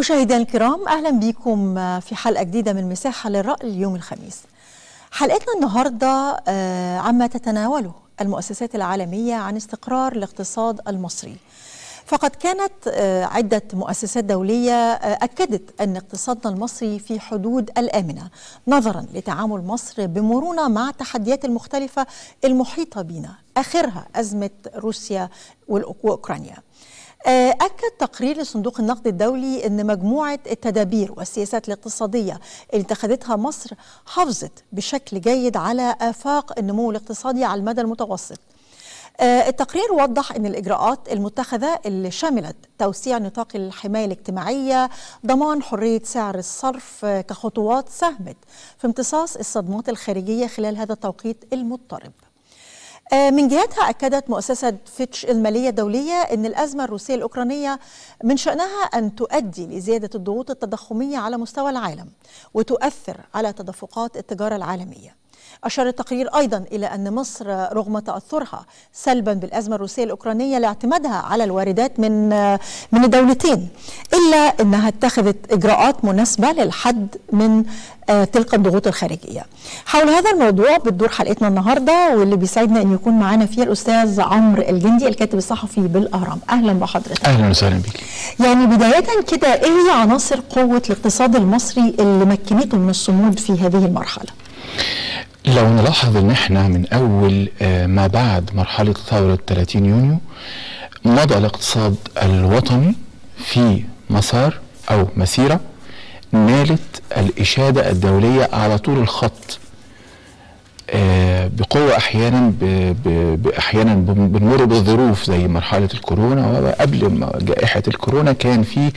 مشاهدينا الكرام أهلا بكم في حلقة جديدة من مساحة للرأي اليوم الخميس. حلقتنا النهارده آه، عما تتناوله المؤسسات العالمية عن استقرار الاقتصاد المصري. فقد كانت آه، عدة مؤسسات دولية آه، أكدت أن اقتصادنا المصري في حدود الآمنة نظرا لتعامل مصر بمرونة مع التحديات المختلفة المحيطة بنا آخرها أزمة روسيا. آه، أكد تقرير لصندوق النقد الدولي أن مجموعة التدابير والسياسات الاقتصادية اللي اتخذتها مصر حافظت بشكل جيد على آفاق النمو الاقتصادي على المدى المتوسط. آه، التقرير وضح أن الإجراءات المتخذة اللي شملت توسيع نطاق الحماية الاجتماعية ضمان حرية سعر الصرف آه، كخطوات ساهمت في امتصاص الصدمات الخارجية خلال هذا التوقيت المضطرب. آه، من جهتها أكدت مؤسسة فيتش المالية الدولية أن الأزمة الروسية الأوكرانية من شأنها أن تؤدي لزيادة الضغوط التضخمية على مستوى العالم وتؤثر على تدفقات التجارة العالمية. أشار التقرير أيضا إلى أن مصر رغم تأثرها سلبا بالأزمة الروسية الأوكرانية لاعتمادها على الواردات من من الدولتين إلا أنها اتخذت إجراءات مناسبة للحد من آه، تلك الضغوط الخارجية. حول هذا الموضوع بتدور حلقتنا النهاردة واللي بيسعدنا أن يكون معنا فيها الأستاذ عمرو الجندي الكاتب الصحفي بالأهرام. أهلا بحضرتك. أهلا وسهلا بك. يعني بداية كده إيه هي عناصر قوة الاقتصاد المصري اللي مكنته من الصمود في هذه المرحلة؟ لو نلاحظ إن إحنا من أول آه، ما بعد مرحلة ثوره 30 يونيو مضى الاقتصاد الوطني في مسار أو مسيرة نالت الإشادة الدولية على طول الخط آه، بقوة أحيانا أحيانا بن- بنمر بظروف زي مرحلة الكورونا وقبل جائحة الكورونا كان في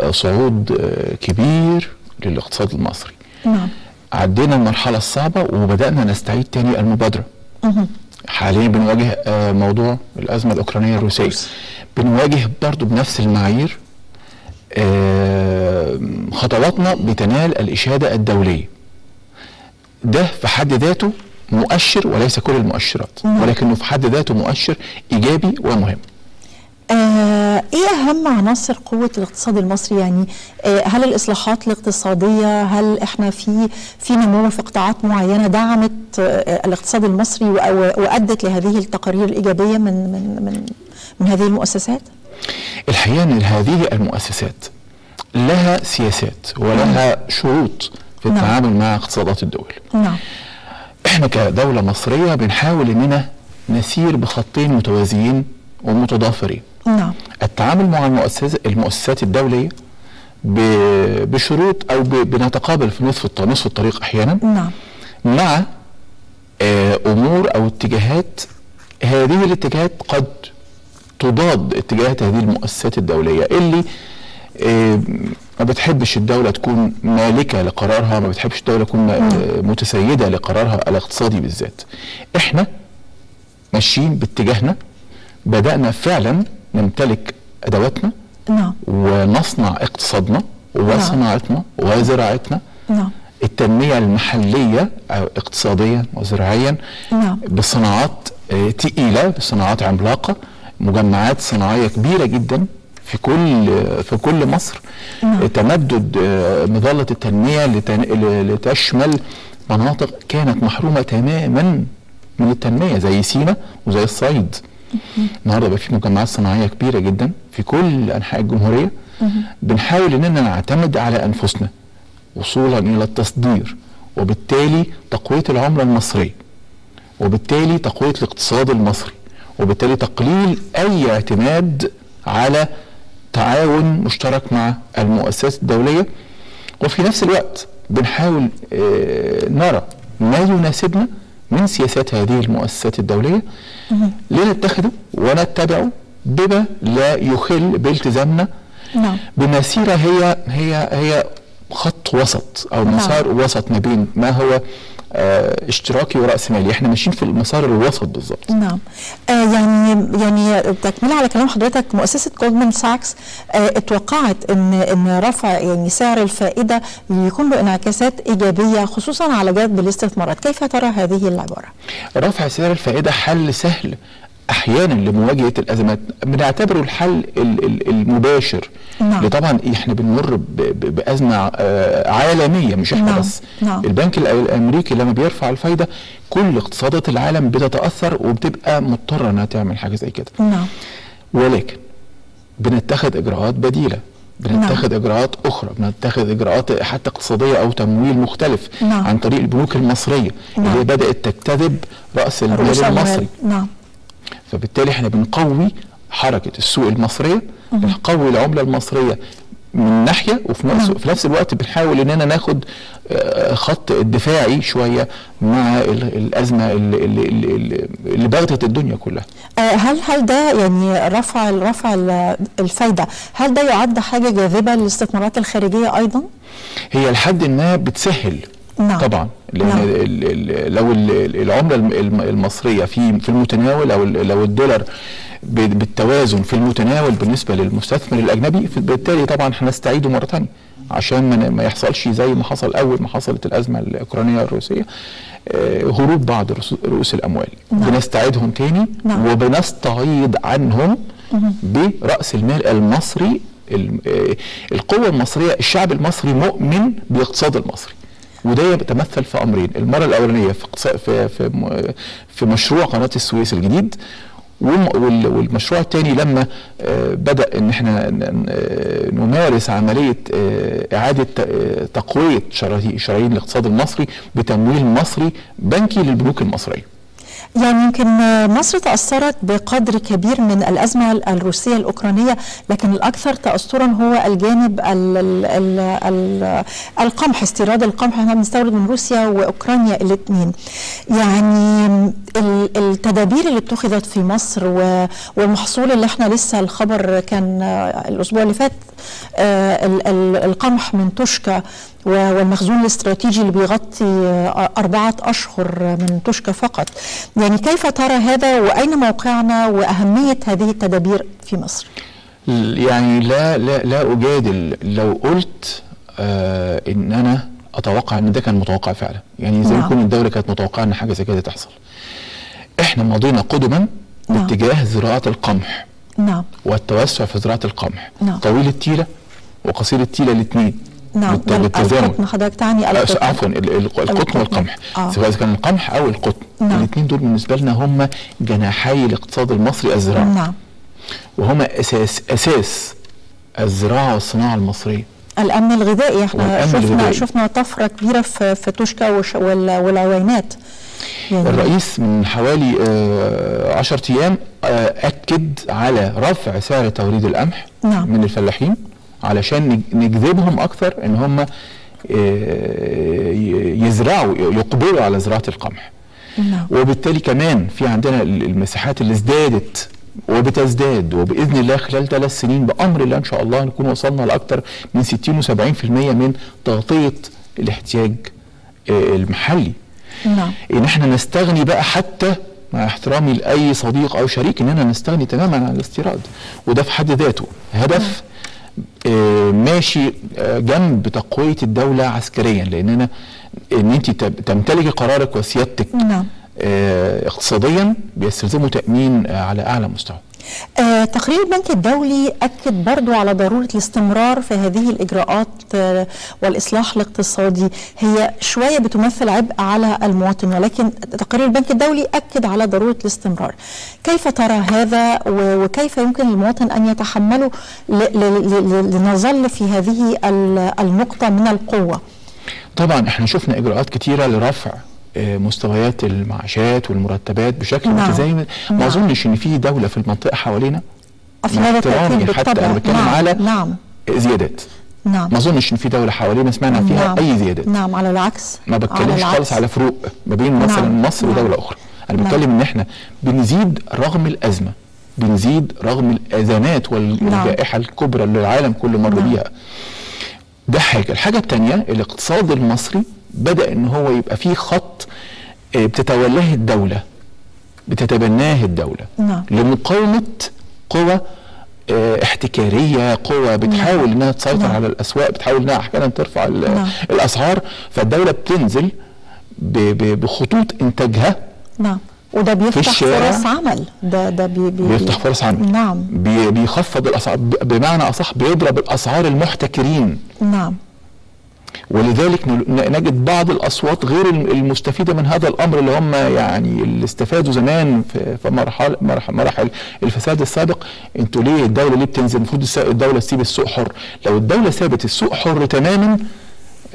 آه، صعود كبير للاقتصاد المصري. نعم. عدينا المرحلة الصعبة وبدأنا نستعيد تاني المبادرة. حاليا بنواجه آه، موضوع الأزمة الأوكرانية الروسية. بنواجه برضو بنفس المعايير آه، خطواتنا بتنال الإشادة الدولية. ده في حد ذاته مؤشر وليس كل المؤشرات. ولكنه في حد ذاته مؤشر إيجابي ومهم. آه إيه أهم عناصر قوة الاقتصاد المصري؟ يعني آه هل الإصلاحات الاقتصادية؟ هل إحنا في في نمو في قطاعات معينة دعمت آه الاقتصاد المصري وأدت لهذه التقارير الإيجابية من من من من هذه المؤسسات؟ الحقيقة أن هذه المؤسسات لها سياسات ولها شروط في نعم. التعامل مع اقتصادات الدول. نعم. إحنا كدولة مصرية بنحاول إننا نسير بخطين متوازيين ومتضافرين. نعم. التعامل مع المؤسسات المؤسسات الدولية ب- بشروط أو بنتقابل في نصف نصف الطريق أحيانا. نعم. مع آه، أمور أو اتجاهات هذه الاتجاهات قد تضاد اتجاهات هذه المؤسسات الدولية اللي آه، ما بتحبش الدولة تكون مالكة لقرارها ما بتحبش الدولة تكون آه، متسيدة لقرارها الاقتصادي بالذات. إحنا ماشيين باتجاهنا بدأنا فعلا نمتلك أدواتنا نعم. ونصنع اقتصادنا وصناعتنا وزراعتنا. نعم. التنمية المحلية أو اقتصاديا وزراعيا نعم. بصناعات آه، تقيلة بصناعات عملاقة مجمعات صناعية كبيرة جدا في كل في كل مصر. نعم. تمدد آه، لتن- ل- لتشمل مناطق كانت محرومة تماما من التنمية زي سينا وزي الصعيد. النهارده بقى في مجمعات صناعية كبيرة جدا في كل أنحاء الجمهورية. بنحاول إننا نعتمد على أنفسنا وصولا إلى التصدير وبالتالي تقوية العملة المصرية وبالتالي تقوية الاقتصاد المصري وبالتالي تقليل أي اعتماد على تعاون مشترك مع المؤسسات الدولية. وفي نفس الوقت بنحاول آه، نرى ما يناسبنا من سياسات هذه المؤسسات الدولية لنتخذه ونتبعه بما لا يخل بالتزامنا نعم. بمسيرة هي هي هي خط وسط أو نعم. مسار وسط ما بين ما هو آه اشتراكي ورأس مالي. إحنا ماشيين في المسار الوسط بالظبط نعم. آه يعني يعني تكملة على كلام حضرتك مؤسسة جولدمان ساكس آه اتوقعت إن إن رفع يعني سعر الفائدة يكون له انعكاسات إيجابية خصوصا على جذب الاستثمارات. كيف ترى هذه العبارة؟ رفع سعر الفائدة حل سهل أحيانا لمواجهة الأزمات بنعتبره الحل ال- ال- المباشر نعم. اللي طبعا إحنا بنمر بأزمة آه، عالمية مش إحنا نعم. بس نعم. البنك الأمريكي لما بيرفع الفايدة كل اقتصادات العالم بتتأثر وبتبقى مضطرة إنها تعمل حاجة زي كده نعم ولكن بنتخذ إجراءات بديلة بنتخذ إجراءات أخرى بنتخذ إجراءات حتى اقتصادية أو تمويل مختلف نعم. عن طريق البنوك المصرية نعم. اللي بدأت تجتذب رأس المال المصري. نعم فبالتالي إحنا بنقوي حركة السوق المصرية بنقوي العملة المصرية من ناحية وفي نفس. في نفس الوقت بنحاول إننا ناخد آه، خط الدفاعي شوية مع ال- الأزمة اللي, اللي, اللي, اللي بغتت الدنيا كلها آه، هل هل ده يعني رفع رفع ال- الفايدة هل ده يعد حاجة جاذبة للاستثمارات الخارجية أيضا؟ هي لحد ما بتسهل نعم. طبعا لأن نعم. لو ال- العملة الم- الم- المصرية في في المتناول أو لو الدولار بالتوازن في المتناول بالنسبة للمستثمر الأجنبي بالتالي طبعا هنستعيده مرة ثانية عشان ما- يحصلش زي ما حصل أول ما حصلت الأزمة الأوكرانية الروسية آه، هروب بعض رؤوس- الأموال نعم. بنستعيدهم تاني نعم. وبنستعيد عنهم برأس المال المصري ال- آه، القوة المصرية الشعب المصري مؤمن بالاقتصاد المصري وده يتمثل في أمرين. المرة الأولانية في في في, في مشروع قناة السويس الجديد والم- وال- والمشروع الثاني لما آه، بدأ إن إحنا آه، نمارس عملية آه، إعادة تقوية شرايين الاقتصاد المصري بتمويل مصري بنكي للبنوك المصرية. يعني يمكن مصر تأثرت بقدر كبير من الأزمة الروسية الأوكرانية لكن الأكثر تأثرا هو الجانب ال ال ال ال القمح استيراد القمح إحنا بنستورد من روسيا وأوكرانيا الاثنين يعني ال- التدابير اللي اتخذت في مصر والمحصول اللي إحنا لسه الخبر كان الأسبوع اللي فات آه، ال- ال- القمح من توشكا والمخزون الاستراتيجي اللي بيغطي آه، أربعة أشهر من توشكا فقط. يعني كيف ترى هذا؟ وأين موقعنا؟ وأهمية هذه التدابير في مصر؟ يعني لا لا لا أجادل. لو قلت آه إن أنا أتوقع إن ده كان متوقع فعلا. يعني زي ما نعم. يكون الدولة كانت متوقعة إن حاجة زي كده تحصل. إحنا مضينا قدما نعم. باتجاه زراعة القمح. نعم. والتوسع في زراعة القمح. نعم. طويل التيلة وقصير التيلة الاثنين نعم بالت- بالتزامن القطن حضرتك تعني آه، القطن عفوا ال- ال- القطن. والقمح آه. سواء كان القمح أو القطن نعم. الاثنين دول بالنسبة لنا هم جناحي الاقتصاد المصري الزراعي نعم وهما أساس أساس الزراعة والصناعة المصرية الأمن الغذائي إحنا شفنا الغذائي. شفنا طفرة كبيرة في في توشكا وش- وال- والعوينات يعني الرئيس من حوالي آه، عشرة أيام آه، أكد على رفع سعر توريد القمح نعم. من الفلاحين علشان نج- نجذبهم أكثر إن هم آه، يزرعوا يقبلوا على زراعة القمح. نعم. وبالتالي كمان في عندنا ال- المساحات اللي ازدادت وبتزداد وبإذن الله خلال ثلاث سنين بأمر الله إن شاء الله نكون وصلنا لأكثر من 60 و70% من تغطية الاحتياج آه، المحلي. نعم. إن إحنا نستغني بقى حتى مع احترامي لأي صديق أو شريك إننا نستغني تماما عن الاستيراد وده في حد ذاته. هدف آه ماشي آه جنب تقوية الدولة عسكريا لاننا إن أنت تمتلكي قرارك وسيادتك نعم. آه اقتصاديا بيستلزموا تأمين آه على أعلى مستوى. آه، تقرير البنك الدولي أكد برضو على ضرورة الاستمرار في هذه الإجراءات آه، والإصلاح الاقتصادي. هي شوية بتمثل عبء على المواطن ولكن تقرير البنك الدولي أكد على ضرورة الاستمرار. كيف ترى هذا وكيف يمكن للمواطن أن يتحمله لنظل في هذه ال- النقطة من القوة؟ طبعا إحنا شفنا إجراءات كتيرة لرفع مستويات المعاشات والمرتبات بشكل نعم. متزايد نعم. ما أظنش إن في دولة في المنطقة حوالينا هذا احترامي حتى أنا بتكلم نعم على نعم زيادات نعم ما أظنش إن في دولة حوالينا سمعنا فيها نعم. أي زيادات نعم على العكس ما بتكلمش. خالص على فروق ما بين مثلا نعم. مصر نعم. ودولة أخرى أنا نعم. بتكلم إن إحنا بنزيد رغم الأزمة بنزيد رغم الأزمات والجائحة الكبرى اللي العالم كله مر نعم. بيها ده حاجة الحاجة الثانية الاقتصاد المصري بدأ إن هو يبقى فيه خط آه، بتتولاه الدولة بتتبناه الدولة. نعم. لمقاومة قوى آه، احتكارية قوى بتحاول إنها تسيطر نعم. على الأسواق بتحاول إنها أحيانا ترفع نعم. الأسعار. فالدولة بتنزل بخطوط إنتاجها. نعم. وده بيفتح فرص عمل. ده ده بي بي بيفتح فرص عمل. نعم. بي بيخفض الأسعار. بمعنى أصح بيضرب الأسعار المحتكرين. نعم. ولذلك نجد بعض الأصوات غير الم- المستفيدة من هذا الأمر اللي هم يعني اللي استفادوا زمان في مرحله مرح- مراحل الفساد السابق. أنتوا ليه الدولة ليه بتنزل؟ المفروض الدولة تسيب السوق حر. لو الدولة سابت السوق حر تماما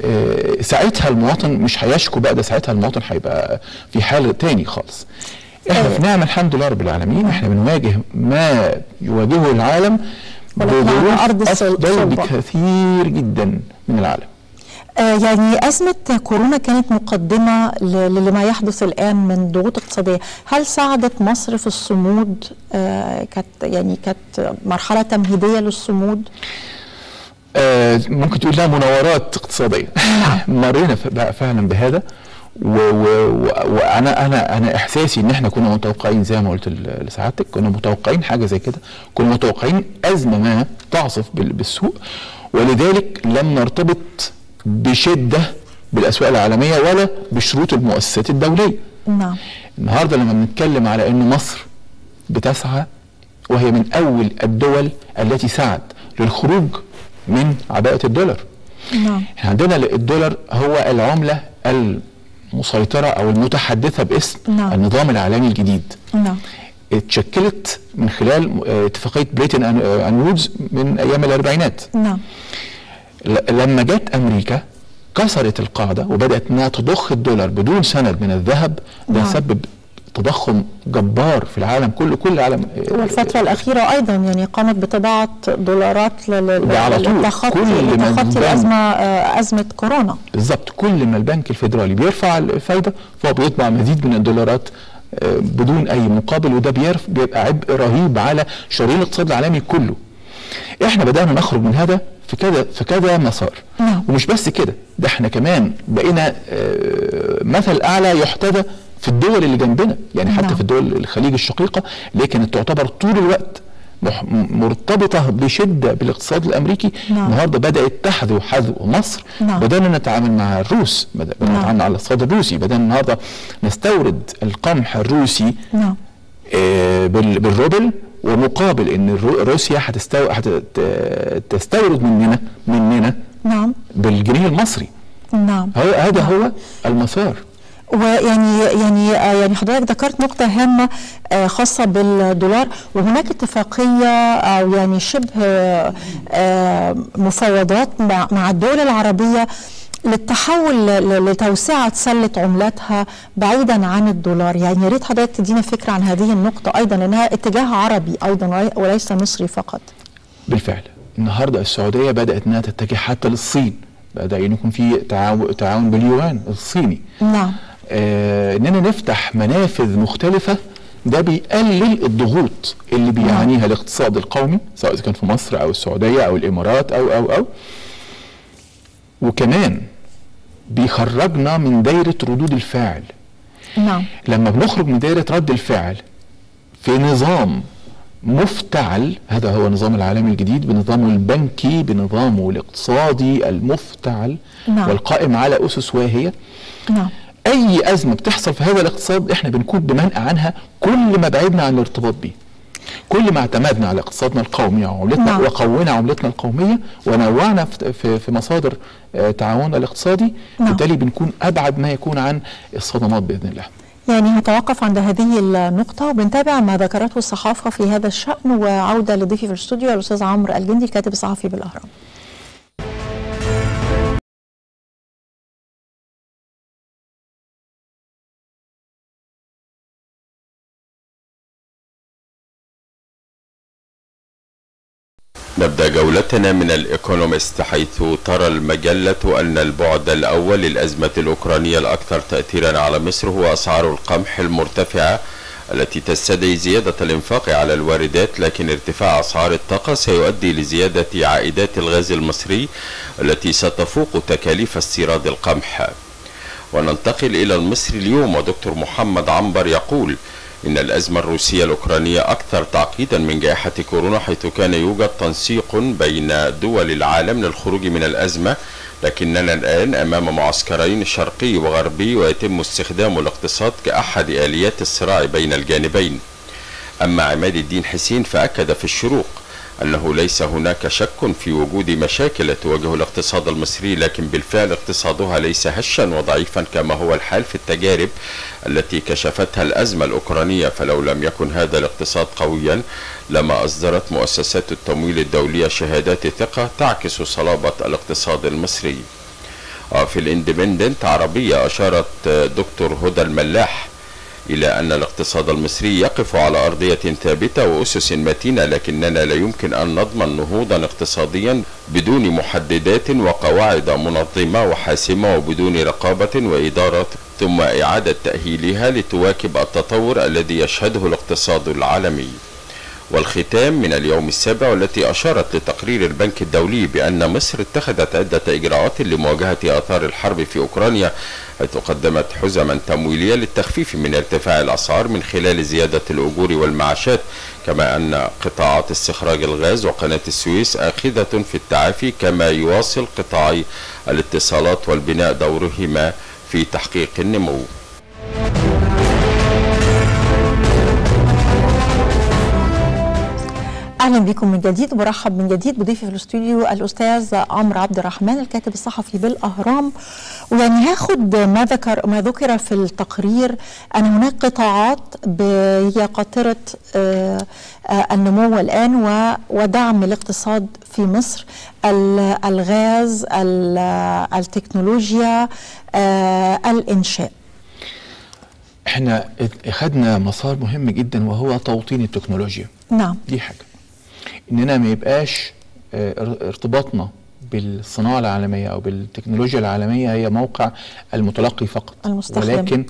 آه، ساعتها المواطن مش هيشكو بقى ده ساعتها المواطن هيبقى في حال تاني خالص. إحنا في نعم الحمد لله رب العالمين. إحنا بنواجه ما يواجهه العالم بظروف افضل. بكثير جدا من العالم. يعني أزمة كورونا كانت مقدمة لما يحدث الآن من ضغوط اقتصادية. هل ساعدت مصر في الصمود؟ آه، كانت يعني كانت مرحلة تمهيدية للصمود؟ آه، ممكن تقول لها مناورات اقتصادية. مرينا ف- بقى فعلا بهذا. وأنا أنا أنا إحساسي إن إحنا كنا متوقعين زي ما قلت لسعادتك كنا متوقعين حاجة زي كده. كنا متوقعين أزمة ما تعصف بال- بالسوق. ولذلك لم نرتبط بشدة بالأسواق العالمية ولا بشروط المؤسسات الدولية. نعم. النهارده لما بنتكلم على ان مصر بتسعى وهي من أول الدول التي سعت للخروج من عباءة الدولار. نعم. إحنا عندنا الدولار هو العملة المسيطرة أو المتحدثة باسم نعم. النظام العالمي الجديد. نعم. اتشكلت من خلال آه، اتفاقية بريتون and وودز من أيام الأربعينات. نعم. لما جت أمريكا كسرت القاعدة وبدأت إنها تضخ الدولار بدون سند من الذهب ده نعم. سبب تضخم جبار في العالم كله كل العالم والفترة الأخيرة أيضا يعني قامت بطباعة دولارات لتخطي البنك- الأزمة آه، أزمة كورونا بالظبط كل ما البنك الفيدرالي بيرفع الفايدة فهو بيطبع مزيد من الدولارات آه، بدون أي مقابل وده بيبقى عبء رهيب على شرايين الاقتصاد العالمي كله. إحنا بدأنا نخرج من هذا في كذا في كذا مسار نعم. ومش بس كده ده إحنا كمان بقينا آه، مثل أعلى يحتذى في الدول اللي جنبنا يعني حتى نعم. في الدول الخليج الشقيقة اللي كانت تعتبر طول الوقت مرتبطة بشدة بالاقتصاد الأمريكي نعم. النهارده بدأت تحذو حذو مصر نعم. بدأنا نتعامل مع الروس بد- بدأنا نعم. نتعامل على الاقتصاد الروسي بدأنا النهارده نستورد القمح الروسي نعم آه، بال- بالروبل ومقابل إن روسيا هتستو... هتستورد مننا مننا نعم. بالجنيه المصري. نعم. هذا هو المسار. ويعني يعني آه، يعني حضرتك ذكرت نقطة هامة آه، خاصة بالدولار وهناك اتفاقية أو يعني شبه آه، مفاوضات مع الدول العربية للتحول لتوسعة سلة عملاتها بعيدا عن الدولار. يعني يا ريت حضرتك تدينا فكرة عن هذه النقطة أيضا لأنها اتجاه عربي أيضا ولي- وليس مصري فقط. بالفعل. النهارده السعودية بدأت إنها تتجه حتى للصين. بدا يكون في تعاون تعاون باليوان الصيني. نعم. آه إننا نفتح منافذ مختلفة. ده بيقلل الضغوط اللي بيعانيها الاقتصاد القومي سواء إذا كان في مصر أو السعودية أو الإمارات أو أو أو. وكمان بيخرجنا من دايرة ردود الفعل. نعم. لما بنخرج من دايرة رد الفعل في نظام مفتعل هذا هو النظام العالمي الجديد بنظامه البنكي بنظامه الاقتصادي المفتعل نعم. والقائم على أسس واهية. نعم. أي أزمة بتحصل في هذا الاقتصاد إحنا بنكون بمنأى عنها كل ما بعدنا عن الارتباط بيه. كل ما اعتمدنا على اقتصادنا القومي وعملتنا نعم. وقوينا عملتنا القومية ونوعنا في- في مصادر آه، تعاوننا الاقتصادي نعم. بالتالي بنكون أبعد ما يكون عن الصدمات بإذن الله يعني هتوقف عند هذه النقطة وبنتابع ما ذكرته الصحافة في هذا الشأن وعودة لضيفي في الاستوديو الأستاذ عمرو الجندي الكاتب الصحفي بالأهرام نبدأ جولتنا من الإيكونومست حيث ترى المجلة أن البعد الأول للأزمة الأوكرانية الأكثر تأثيرا على مصر هو أسعار القمح المرتفعة التي تستدعي زيادة الإنفاق على الواردات لكن ارتفاع أسعار الطاقة سيؤدي لزيادة عائدات الغاز المصري التي ستفوق تكاليف استيراد القمح. وننتقل إلى المصري اليوم ودكتور محمد عنبر يقول إن الأزمة الروسية الأوكرانية أكثر تعقيدا من جائحة كورونا حيث كان يوجد تنسيق بين دول العالم للخروج من الأزمة لكننا الآن أمام معسكرين شرقي وغربي ويتم استخدام الاقتصاد كأحد آليات الصراع بين الجانبين. أما عماد الدين حسين فأكد في الشروق أنه ليس هناك شك في وجود مشاكل تواجه الاقتصاد المصري لكن بالفعل اقتصادها ليس هشا وضعيفا كما هو الحال في التجارب التي كشفتها الأزمة الأوكرانية. فلو لم يكن هذا الاقتصاد قويا لما أصدرت مؤسسات التمويل الدولية شهادات ثقة تعكس صلابة الاقتصاد المصري. في الإندبندنت عربية أشارت دكتور هدى الملاح إلى أن الاقتصاد المصري يقف على أرضية ثابتة وأسس متينة لكننا لا يمكن أن نضمن نهوضا اقتصاديا بدون محددات وقواعد منظمة وحاسمة وبدون رقابة وإدارة ثم إعادة تأهيلها لتواكب التطور الذي يشهده الاقتصاد العالمي. والختام من اليوم السابع والتي أشارت لتقرير البنك الدولي بأن مصر اتخذت عدة إجراءات لمواجهة آثار الحرب في أوكرانيا حيث قدمت حزما تمويلية للتخفيف من ارتفاع الأسعار من خلال زيادة الأجور والمعاشات كما أن قطاعات استخراج الغاز وقناة السويس آخذة في التعافي كما يواصل قطاعي الاتصالات والبناء دورهما في تحقيق النمو. أهلا بكم من جديد. برحب من جديد بضيفي في الاستوديو الأستاذ عمرو عبد الرحمن الكاتب الصحفي بالأهرام. ويعني هاخد ما ذكر ما ذكر في التقرير. ان هناك قطاعات هي قاطرة النمو الآن ودعم الاقتصاد في مصر. الغاز التكنولوجيا الإنشاء. إحنا أخذنا مسار مهم جدا وهو توطين التكنولوجيا. نعم. دي حاجة. إننا ما يبقاش ارتباطنا بالصناعة العالمية أو بالتكنولوجيا العالمية هي موقع المتلقي فقط. المستخدم. ولكن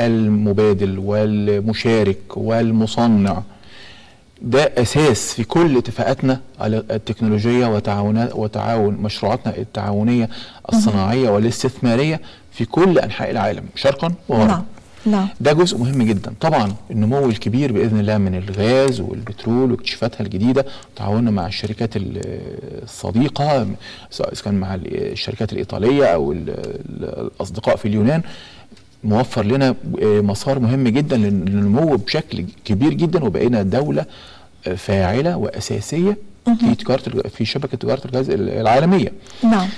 المبادل والمشارك والمصنع ده أساس في كل اتفاقاتنا التكنولوجية وتعاون وتعاون مشروعاتنا التعاونية الصناعية والاستثمارية في كل أنحاء العالم. شرقا وغربا. نعم. نعم ده جزء مهم جدا طبعا النمو الكبير بإذن الله من الغاز والبترول واكتشافاتها الجديدة تعاوننا مع الشركات الصديقة سواء كان مع الشركات الإيطالية أو الأصدقاء في اليونان موفر لنا مسار مهم جدا للنمو بشكل كبير جدا وبقينا دولة فاعلة وأساسية في تجارة في شبكة تجارة الغاز العالمية. نعم.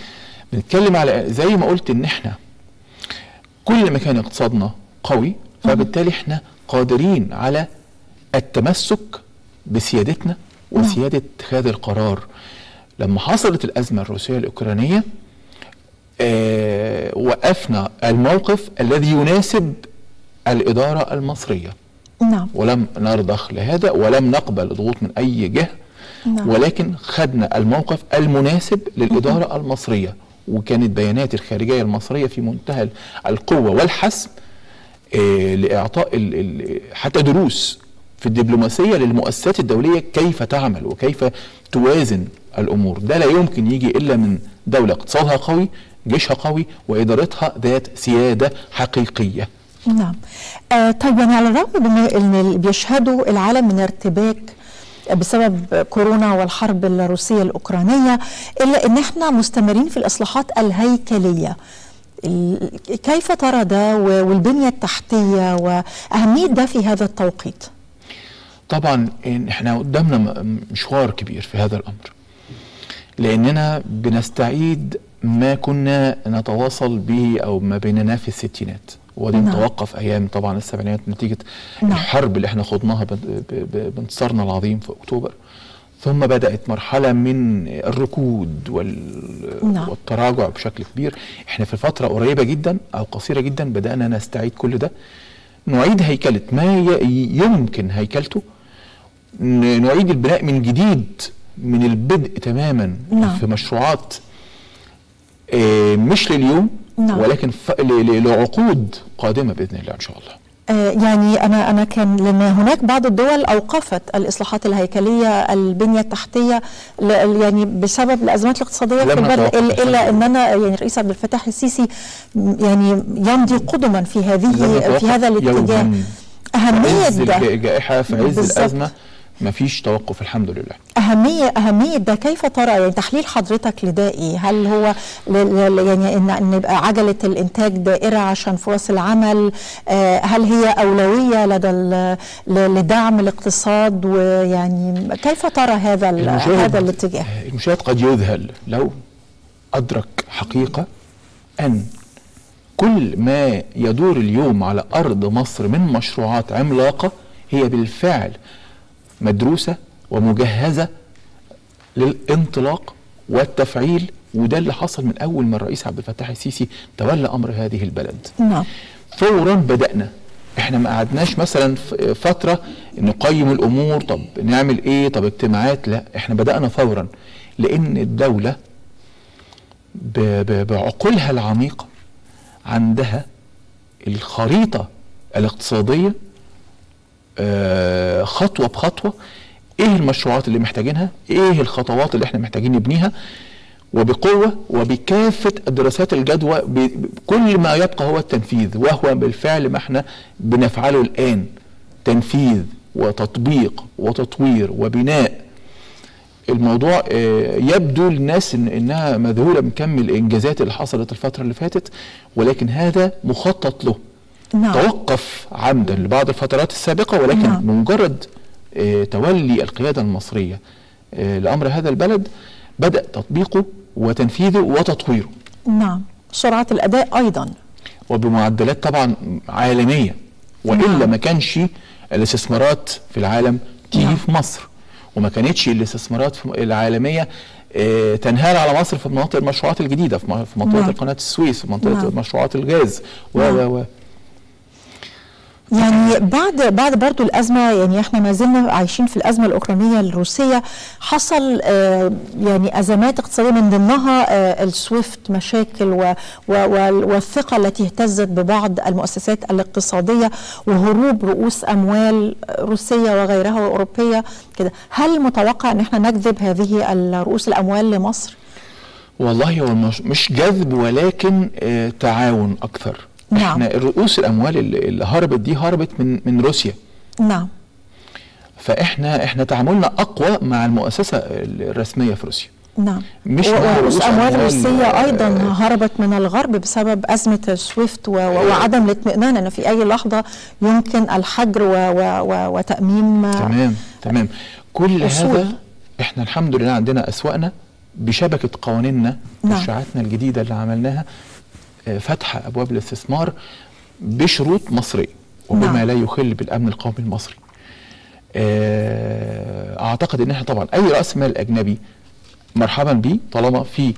بنتكلم على زي ما قلت إن إحنا كل ما كان اقتصادنا قوي فبالتالي إحنا قادرين على التمسك بسيادتنا وسيادة اتخاذ القرار. لما حصلت الأزمة الروسية الأوكرانية آه وقفنا الموقف الذي يناسب الإدارة المصرية. نعم. ولم نرضخ لهذا ولم نقبل ضغوط من أي جهة. نعم. ولكن خدنا الموقف المناسب للإدارة المصرية. وكانت بيانات الخارجية المصرية في منتهى القوة والحسم لإعطاء ال ال حتى دروس في الدبلوماسية للمؤسسات الدولية كيف تعمل وكيف توازن الأمور. ده لا يمكن يجي إلا من دولة اقتصادها قوي جيشها قوي وإدارتها ذات سيادة حقيقية. نعم. آه طيب يعني على الرغم إن بيشهدوا العالم من ارتباك بسبب كورونا والحرب الروسية الأوكرانية إلا إن إحنا مستمرين في الإصلاحات الهيكلية. كيف ترى ده والبنية التحتية وأهمية ده في هذا التوقيت طبعا إحنا قدامنا مشوار كبير في هذا الأمر لأننا بنستعيد ما كنا نتواصل به أو ما بيننا في الستينات ودي نعم. متوقف أيام طبعا السبعينات نتيجة نعم. الحرب اللي إحنا خضناها بانتصارنا العظيم في أكتوبر ثم بدأت مرحلة من الركود وال... نعم. والتراجع بشكل كبير إحنا في فترة قريبة جدا أو قصيرة جدا بدأنا نستعيد كل ده نعيد هيكلة ما ي... يمكن هيكلته ن... نعيد البناء من جديد من البدء تماما نعم. في مشروعات آه مش لليوم نعم. ولكن ف... ل... لعقود قادمة بإذن الله إن شاء الله يعني أنا أنا كان لأن هناك بعض الدول أوقفت الإصلاحات الهيكلية البنية التحتية يعني بسبب الأزمات الاقتصادية في البلد إلا ان أنا يعني الرئيس عبد الفتاح السيسي يعني يمضي قدما في هذه في هذا الاتجاه. أهمية عز الجائحة في عز الأزمة. مفيش توقف الحمد لله أهمية أهمية ده كيف ترى يعني تحليل حضرتك لده إيه؟ هل هو يعني إن يبقى عجلة الإنتاج دائرة عشان فرص العمل؟ آه، هل هي أولوية لدى لدعم الاقتصاد ويعني كيف ترى هذا هذا الاتجاه؟ المشاهد قد يذهل لو أدرك حقيقة أن كل ما يدور اليوم على أرض مصر من مشروعات عملاقة هي بالفعل مدروسة ومجهزة للانطلاق والتفعيل وده اللي حصل من أول ما الرئيس عبد الفتاح السيسي تولى أمر هذه البلد. نعم. فورا بدأنا. إحنا ما قعدناش مثلا ف- فترة نقيم الأمور طب نعمل إيه؟ طب اجتماعات؟ لا إحنا بدأنا فورا. لأن ب- بعقولها العميقة عندها الخريطة الاقتصادية آه، خطوة بخطوة إيه المشروعات اللي محتاجينها؟ إيه الخطوات اللي إحنا محتاجين نبنيها؟ وبقوة وبكافة دراسات الجدوى كل ما يبقى هو التنفيذ وهو بالفعل ما إحنا بنفعله الآن. تنفيذ وتطبيق وتطوير وبناء. الموضوع آه، يبدو للناس إن إنها مذهولة من كم الإنجازات اللي حصلت الفترة اللي فاتت ولكن هذا مخطط له. نعم. توقف عمدا لبعض الفترات السابقة ولكن نعم. بمجرد آه، تولي القيادة المصرية آه، لأمر هذا البلد بدأ تطبيقه وتنفيذه وتطويره نعم سرعة الأداء أيضا وبمعدلات طبعا عالمية وإلا نعم. ما كانش الاستثمارات في العالم تيجي نعم. في مصر وما كانتش الاستثمارات العالمية آه، تنهال على مصر في مناطق المشروعات الجديدة في م- في منطقة نعم. قناه السويس في منطقة نعم. مشروعات الغاز و نعم. و و يعني بعد بعد برضو الأزمة يعني إحنا ما زلنا عايشين في الأزمة الأوكرانية الروسية. حصل آه يعني أزمات اقتصادية من ضمنها آه السويفت مشاكل والثقة التي اهتزت ببعض المؤسسات الاقتصادية وهروب رؤوس أموال روسية وغيرها وأوروبية كده. هل متوقع إن إحنا نجذب هذه الرؤوس الأموال لمصر؟ والله هو مش, مش جذب ولكن آه تعاون أكثر. نعم. إحنا الرؤوس الاموال اللي, هربت دي هربت من من روسيا. نعم. فاحنا إحنا تعاملنا اقوى مع المؤسسة الرسمية في روسيا. نعم. مش ورؤوس رؤوس أموال روسية آه، أيضا هربت من الغرب بسبب أزمة سويفت و- و- وعدم الاطمئنان ان في أي لحظة يمكن الحجر و و و وتأميم تمام تمام. كل أصول. هذا إحنا الحمد لله عندنا اسواقنا بشبكة قوانيننا نعم. تشريعاتنا الجديدة اللي عملناها آه، فتح أبواب الاستثمار بشروط مصرية وبما نعم. لا يخل بالأمن القومي المصري. آه، أعتقد إن إحنا طبعا أي رأس مال أجنبي مرحبا بيه طالما في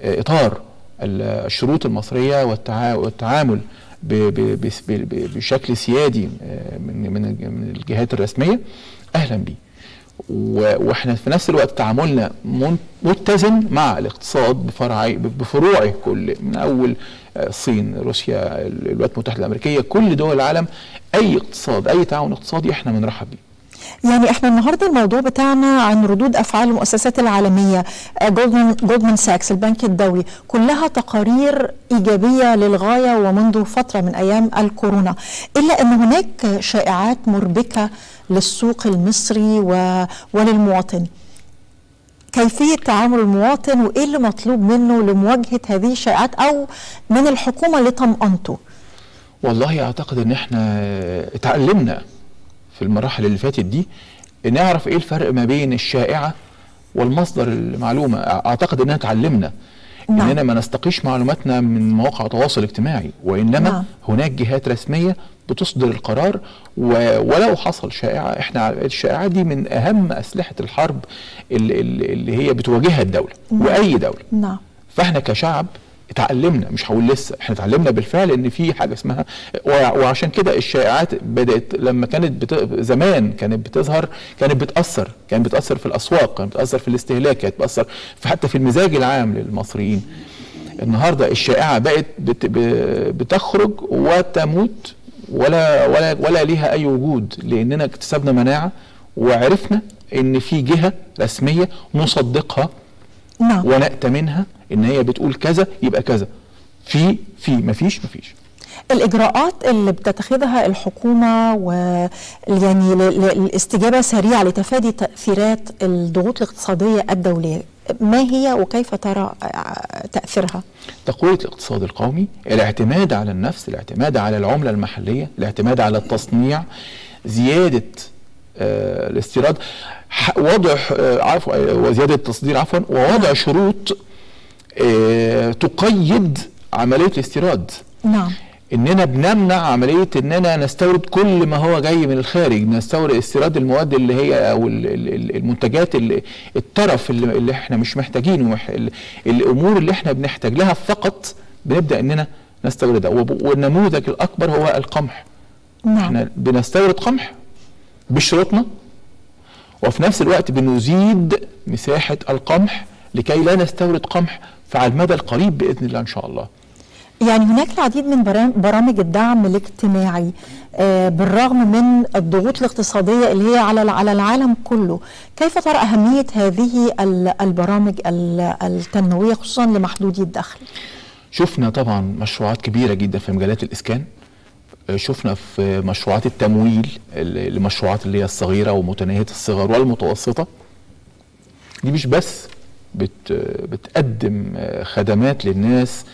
آه، إطار ال- الشروط المصرية والتعا- والتعامل بشكل سيادي آه، من من من الجهات الرسمية أهلا بيه. وإحنا في نفس الوقت تعاملنا متزن مع الاقتصاد بفرعي بفروعه كل من أول آه، الصين روسيا الولايات المتحدة الأمريكية كل دول العالم أي اقتصاد أي تعاون اقتصادي إحنا بنرحب بيه. يعني إحنا النهارده الموضوع بتاعنا عن ردود أفعال المؤسسات العالمية آه، جولدمان جولدمان ساكس البنك الدولي كلها تقارير إيجابية للغاية ومنذ فترة من أيام الكورونا إلا أن هناك شائعات مربكة للسوق المصري و... وللمواطن. كيفية تعامل المواطن وإيه اللي مطلوب منه لمواجهة هذه الشائعات أو من الحكومة لطمأنته؟ والله أعتقد إن إحنا اتعلمنا في المراحل اللي فاتت دي نعرف إيه الفرق ما بين الشائعة والمصدر المعلومة أعتقد إننا اتعلمنا نعم. اننا ما نستقيش معلوماتنا من مواقع التواصل الاجتماعي وإنما نعم. نعم. هناك جهات رسمية بتصدر القرار و... ولو حصل شائعة إحنا الشائعات دي من أهم أسلحة الحرب اللي, اللي هي بتواجهها الدولة نعم. وأي دولة نعم فإحنا كشعب اتعلمنا مش هقول لسه إحنا اتعلمنا بالفعل إن في حاجة اسمها وع- وعشان كده الشائعات بدأت لما كانت بت... زمان كانت بتظهر كانت بتأثر كانت بتأثر في الأسواق كانت بتأثر في الاستهلاك كانت بتأثر في حتى في المزاج العام للمصريين. النهارده الشائعة بقت بت... بتخرج وتموت ولا ولا ولا ليها أي وجود لأننا اكتسبنا مناعة وعرفنا إن في جهة رسمية نصدقها نعم. ونأتمنها إن هي بتقول كذا يبقى كذا. في في مفيش مفيش. الإجراءات اللي بتتخذها الحكومة ويعني الاستجابة سريعة لتفادي تأثيرات الضغوط الاقتصادية الدولية ما هي وكيف ترى تأثيرها؟ تقوية الاقتصاد القومي الاعتماد على النفس الاعتماد على العملة المحلية الاعتماد على التصنيع زيادة آه الاستيراد وضع آه عفوا وزيادة التصدير عفوا ووضع شروط آه تقيد عملية الاستيراد. نعم. إننا بنمنع عملية إننا نستورد كل ما هو جاي من الخارج نستورد استيراد المواد اللي هي أو المنتجات اللي الترف اللي, اللي إحنا مش محتاجينه الأمور اللي إحنا بنحتاج لها فقط بنبدأ إننا نستوردها. والنموذج الأكبر هو القمح. نعم. إحنا بنستورد قمح بشروطنا وفي نفس الوقت بنزيد مساحة القمح لكي لا نستورد قمح فعلى المدى القريب بإذن الله إن شاء الله. يعني هناك العديد من برامج الدعم الاجتماعي آه بالرغم من الضغوط الاقتصادية اللي هي على على العالم كله. كيف ترى أهمية هذه البرامج التنموية خصوصا لمحدودي الدخل؟ شفنا طبعا مشروعات كبيرة جدا في مجالات الإسكان. شفنا في مشروعات التمويل المشروعات اللي هي الصغيرة ومتناهية الصغر والمتوسطة. دي مش بس بت بتقدم خدمات للناس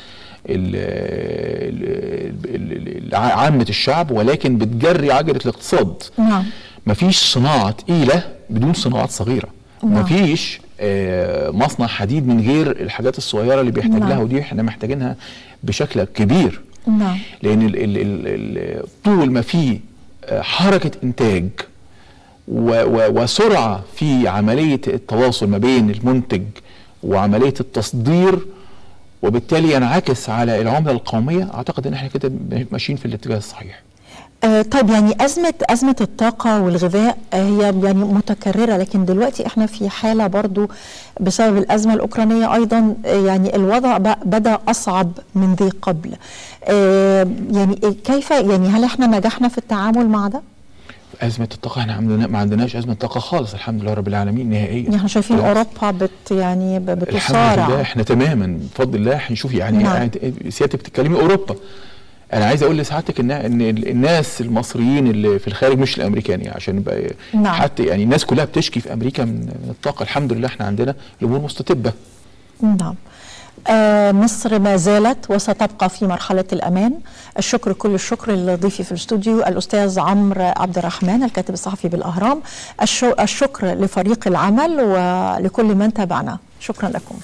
عامة الشعب ولكن بتجري عجلة الاقتصاد. نعم. مفيش صناعة تقيلة بدون صناعات صغيرة. نعم. مفيش آه مصنع حديد من غير الحاجات الصغيرة اللي بيحتاج نعم. لها ودي إحنا محتاجينها بشكل كبير. نعم. لأن ال ال ال ال طول ما في حركة إنتاج وسرعة في عملية التواصل ما بين المنتج وعملية التصدير وبالتالي ينعكس على العملة القومية. أعتقد إن إحنا كده ماشيين في الاتجاه الصحيح. آه طيب يعني أزمة أزمة الطاقة والغذاء آه هي يعني متكررة لكن دلوقتي إحنا في حالة برضو بسبب الأزمة الأوكرانية أيضا آه يعني الوضع بدأ أصعب من ذي قبل. آه يعني كيف يعني هل إحنا نجحنا في التعامل مع ده؟ أزمة الطاقة. إحنا عندنا ما عندناش أزمة طاقة خالص الحمد لله رب العالمين نهائيا. يعني إحنا شايفين أوروبا بت يعني بتصارع. الحمد لله إحنا تماما بفضل الله هنشوف يعني نعم. سيادتك بتتكلمي أوروبا. أنا عايز أقول لسعادتك ان إن الناس المصريين اللي في الخارج مش الأمريكان يعني عشان يبقى نعم. حتى يعني الناس كلها بتشكي في أمريكا من الطاقة. الحمد لله إحنا عندنا الأمور مستتبة. نعم. آه، مصر ما زالت وستبقى في مرحلة الأمان. الشكر كل الشكر لضيفي في الاستوديو الأستاذ عمرو عبد الرحمن الكاتب الصحفي بالأهرام. الشكر لفريق العمل ولكل من تابعنا. شكرا لكم.